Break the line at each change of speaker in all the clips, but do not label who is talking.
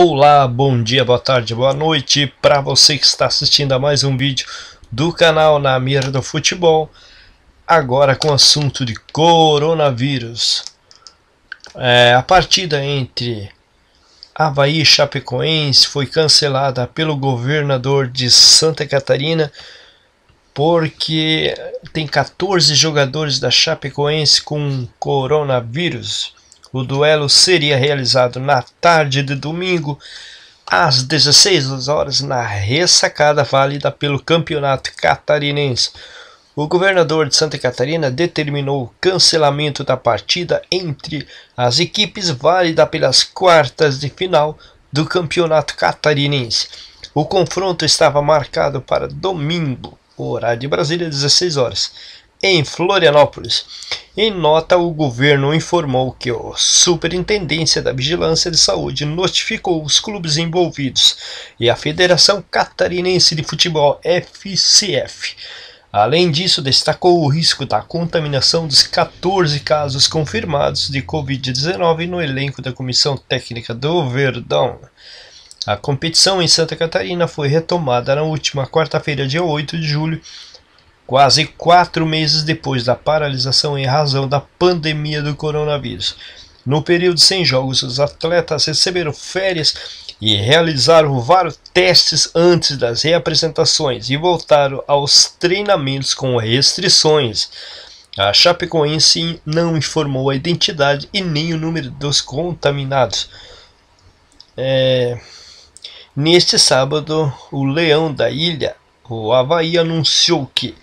Olá, bom dia, boa tarde, boa noite para você que está assistindo a mais um vídeo do canal Na Mira do Futebol. Agora com o assunto de coronavírus. É, a partida entre Havaí e Chapecoense foi cancelada pelo governador de Santa Catarina porque tem 14 jogadores da Chapecoense com coronavírus. O duelo seria realizado na tarde de domingo, às 16 horas, na ressacada válida pelo Campeonato Catarinense. O governador de Santa Catarina determinou o cancelamento da partida entre as equipes válida pelas quartas de final do Campeonato Catarinense. O confronto estava marcado para domingo, horário de Brasília, 16 horas em Florianópolis. Em nota, o governo informou que a Superintendência da Vigilância de Saúde notificou os clubes envolvidos e a Federação Catarinense de Futebol FCF. Além disso, destacou o risco da contaminação dos 14 casos confirmados de Covid-19 no elenco da Comissão Técnica do Verdão. A competição em Santa Catarina foi retomada na última quarta-feira, dia 8 de julho, quase quatro meses depois da paralisação em razão da pandemia do coronavírus. No período sem jogos, os atletas receberam férias e realizaram vários testes antes das reapresentações e voltaram aos treinamentos com restrições. A Chapecoense não informou a identidade e nem o número dos contaminados. É... Neste sábado, o Leão da Ilha, o Havaí, anunciou que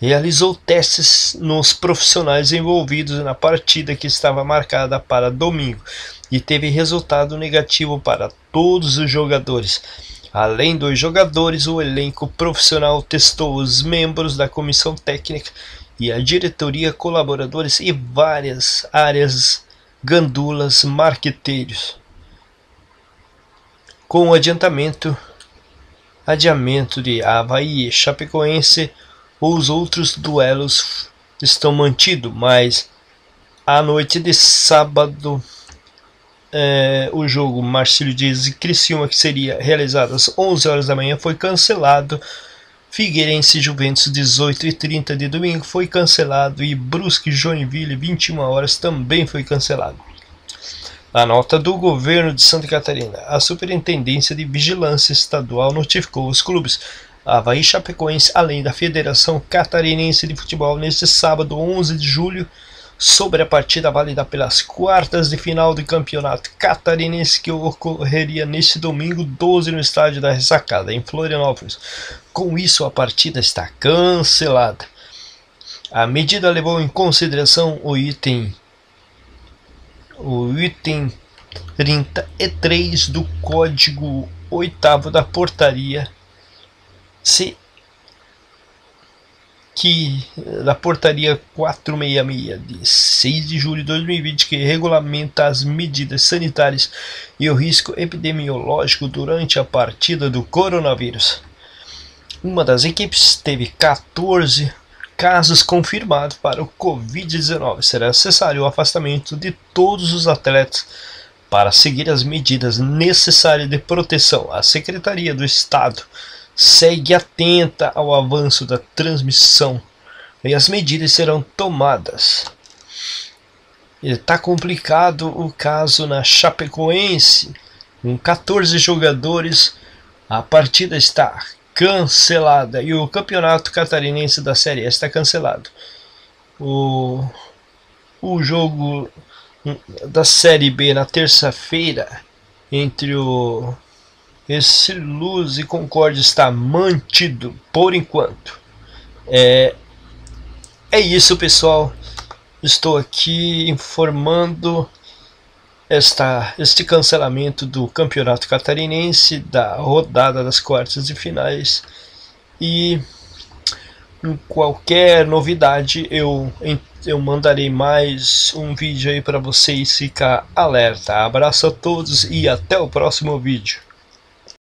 realizou testes nos profissionais envolvidos na partida que estava marcada para domingo e teve resultado negativo para todos os jogadores. Além dos jogadores, o elenco profissional testou os membros da comissão técnica e a diretoria, colaboradores e várias áreas gandulas marqueteiros. Com o adiantamento, adiamento de Havaí e Chapecoense, os outros duelos estão mantidos, mas à noite de sábado é, o jogo Marcílio Dias e Criciúma, que seria realizado às 11 horas da manhã, foi cancelado. Figueirense Juventus 18 e 30 de domingo foi cancelado e Brusque Joinville 21 horas também foi cancelado. A nota do governo de Santa Catarina, a Superintendência de Vigilância Estadual notificou os clubes Havaí Chapecoense, além da Federação Catarinense de Futebol, neste sábado 11 de julho, sobre a partida válida pelas quartas de final do Campeonato Catarinense que ocorreria neste domingo 12 no estádio da Ressacada, em Florianópolis. Com isso, a partida está cancelada. A medida levou em consideração o item o item 33 do Código 8 da Portaria se que da portaria 466 de 6 de julho de 2020 que regulamenta as medidas sanitárias e o risco epidemiológico durante a partida do coronavírus. Uma das equipes teve 14 casos confirmados para o Covid-19. Será necessário o afastamento de todos os atletas para seguir as medidas necessárias de proteção. A Secretaria do Estado segue atenta ao avanço da transmissão e as medidas serão tomadas. Está complicado o caso na Chapecoense, com 14 jogadores, a partida está cancelada e o campeonato catarinense da Série está cancelado. O, o jogo da Série B na terça-feira entre o esse Luz e Concórdia está mantido por enquanto. É, é isso, pessoal. Estou aqui informando esta, este cancelamento do Campeonato Catarinense, da rodada das quartas de finais. E em qualquer novidade eu, eu mandarei mais um vídeo aí para vocês ficar alerta. Abraço a todos e até o próximo vídeo.